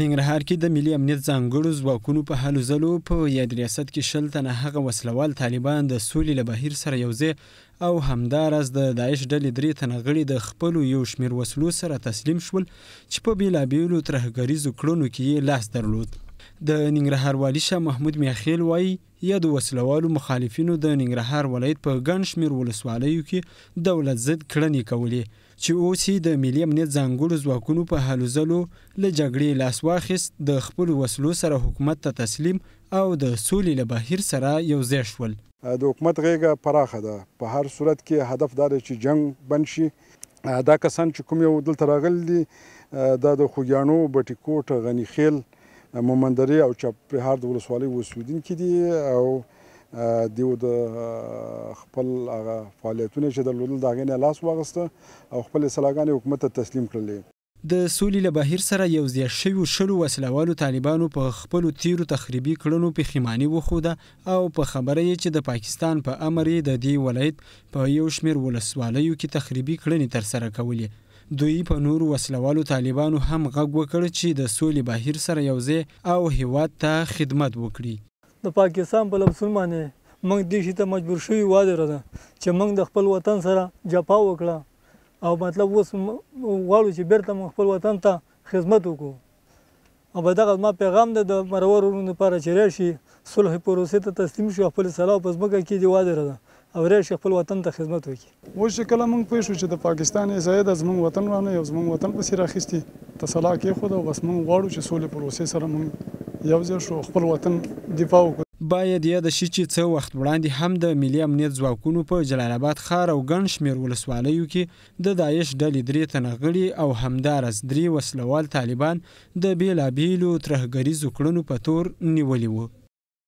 ننګرهار کې د ملي امنیت ځانګړو ځواکونو په هلو ځلو په یاد ریاست کې شل تنه هغه وسله وال طالبان د سولې له بهیر سره یوځای او همدا راز د داعش ډلې درې تنه غړي د خپلو یو شمېر وسلو سره تسلیم شول چې په بېلابېلو ترهګریزو کړنو کې یې لاس درلود. د ننګرهار والي شاه محمود میاخېل وايي، یادو وسله والو مخالفینو د ننګرهار ولایت په ګڼ شمېر ولسوالیو کې دولت ضد کړنې کولې چې اوس یې د ملي امنیت ځانګړو ځواکونو په هلو ځلو له جګړې لاس واخیست، د خپلو وسلو سره حکومت ته تسلیم او د سولې له بهیر سره یو ځای شول. د حکومت غېږه پراخه ده، په هر صورت کې هدف دا دی چې جنګ بند شي. دا کسان چې کوم یو دلته راغلي دي، دا د خوګیاڼو، بټي کوټ، غني خېل، مومندرې او چپرهار د ولسوالۍ اوسېدونکي دي او دیو د خپل هغه فعالیتونه چې درلودل د هغې نه لاس واخیسته او خپلې سلاګانې حکومت ته تسلیم کړلې. د سولې له بهیر سره یو ځای شویو شلو وسله والو طالبانو په خپلو تېرو تخریبي کړنو پښیماني وښوده او په خبره یې چې د پاکستان په امر یې د دې ولایت په یو شمېر ولسوالیو کې تخریبي کړنې ترسره کولې. دوی په نورو وسله والو طالبانو هم غږ وکړ چې د سولې بهیر سره یوځای او هیواد ته خدمت وکړي. د پاکستان په لمسون باندې موږ دې شي ته مجبور شوي واده رده چې موږ د خپل وطن سره جفا وکړه او مطلب اوس غواړو چې بیرته موږ خپل وطن ته خدمت وکړو او په دغه زما پیغام ده د مرور وروڼو لپاره چې راشي صلح پروسې ته تسلیم شي او خپل سلاو په ځمکه کیږدي وادره ده او راشي خپل وطن ته خدمت وکړي. اوس چې کله موږ پوه شو چې د پاکستان ایس ای ده زموږ وطن ورانی او زموږ وطن پسې راخیستي ته سلاح کیښوده او بس موږ غواړو چې سولې پروسې سره موږ یو ځای شو او خپل وطن دفاع وکړو. باید یاده شي چې څه وخت وړاندې هم د ملي امنیت ځواکونو په جلال اباد ښار او ګڼ شمیر ولسوالیو کې د داعش ډلې درې تنه غړي او همداراز درې وسله وال طالبان د بېلابېلو ترهګریزو کړنو په تور نیولي وو.